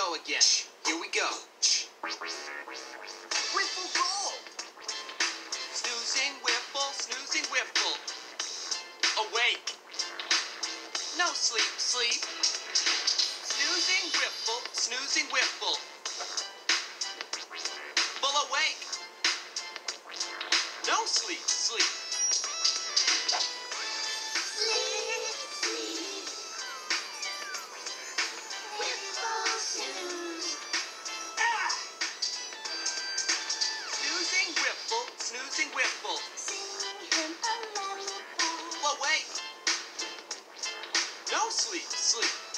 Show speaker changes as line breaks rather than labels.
go again. Here we go. Whiffle goal! Snoozing, whiffle, snoozing, whiffle. Awake. No sleep, sleep. Snoozing, whiffle, snoozing, whiffle. Full awake. No sleep, sleep. sleep, sleep.